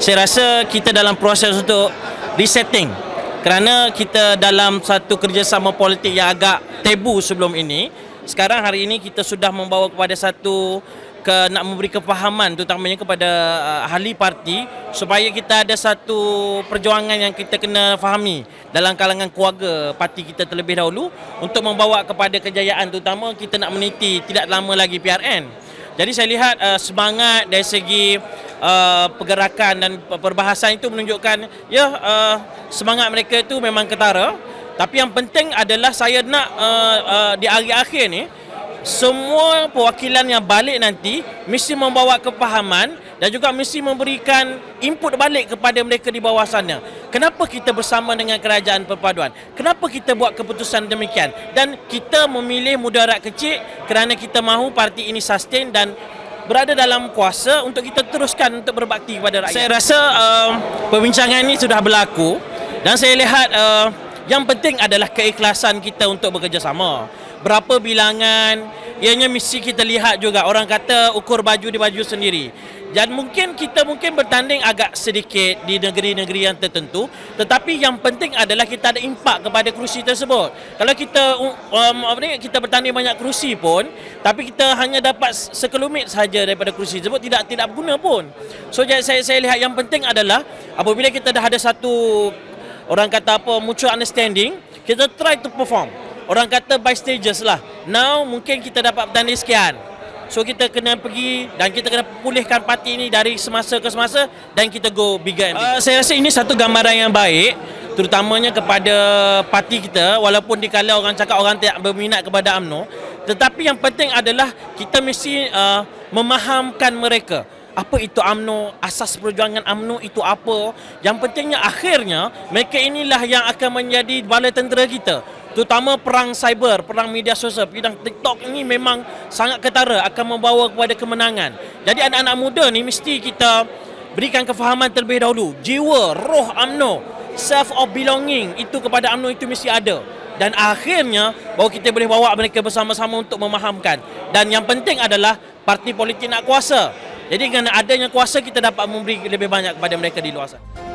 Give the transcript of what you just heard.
Saya rasa kita dalam proses untuk resetting kerana kita dalam satu kerjasama politik yang agak tabu sebelum ini. Sekarang hari ini kita sudah membawa kepada satu ke nak memberi kefahaman terutamanya kepada uh, ahli parti supaya kita ada satu perjuangan yang kita kena fahami dalam kalangan keluarga parti kita terlebih dahulu untuk membawa kepada kejayaan terutama kita nak meniti tidak lama lagi PRN. Jadi saya lihat uh, semangat dari segi uh, pergerakan dan perbahasan itu menunjukkan ya uh, semangat mereka itu memang ketara tapi yang penting adalah saya nak uh, uh, di akhir-akhir ni semua perwakilan yang balik nanti mesti membawa kepahaman dan juga mesti memberikan input balik kepada mereka di bawah sana. Kenapa kita bersama dengan kerajaan perpaduan? Kenapa kita buat keputusan demikian? Dan kita memilih mudarat kecil kerana kita mahu parti ini sustain dan berada dalam kuasa untuk kita teruskan untuk berbakti kepada rakyat. Saya rasa uh, perbincangan ini sudah berlaku dan saya lihat uh, yang penting adalah keikhlasan kita untuk bekerjasama berapa bilangan ianya mesti kita lihat juga. Orang kata ukur baju di baju sendiri. Dan mungkin kita mungkin bertanding agak sedikit di negeri-negeri yang tertentu. Tetapi yang penting adalah kita ada impak kepada kerusi tersebut. Kalau kita um, apa ni kita bertanding banyak kerusi pun tapi kita hanya dapat sekelumit saja daripada kerusi tersebut tidak tidak berguna pun. So jadi saya saya lihat yang penting adalah apabila kita dah ada satu orang kata apa mutual understanding kita try to perform. Orang kata by stages lah. Now mungkin kita dapat bertanding sekian. So kita kena pergi dan kita kena pulihkan parti ini dari semasa ke semasa dan kita go bigger and bigger. Uh, saya rasa ini satu gambaran yang baik terutamanya kepada parti kita walaupun dikala orang cakap orang tidak berminat kepada UMNO tetapi yang penting adalah kita mesti uh, memahamkan mereka apa itu UMNO, asas perjuangan UMNO itu apa. Yang pentingnya akhirnya mereka inilah yang akan menjadi bala tentera kita terutama perang cyber, perang media sosial, bidang TikTok ini memang sangat ketara akan membawa kepada kemenangan. Jadi anak-anak muda ni mesti kita berikan kefahaman terlebih dahulu. Jiwa, roh UMNO, self of belonging itu kepada UMNO itu mesti ada. Dan akhirnya bahawa kita boleh bawa mereka bersama-sama untuk memahamkan. Dan yang penting adalah parti politik nak kuasa. Jadi dengan adanya kuasa kita dapat memberi lebih banyak kepada mereka di luar sana.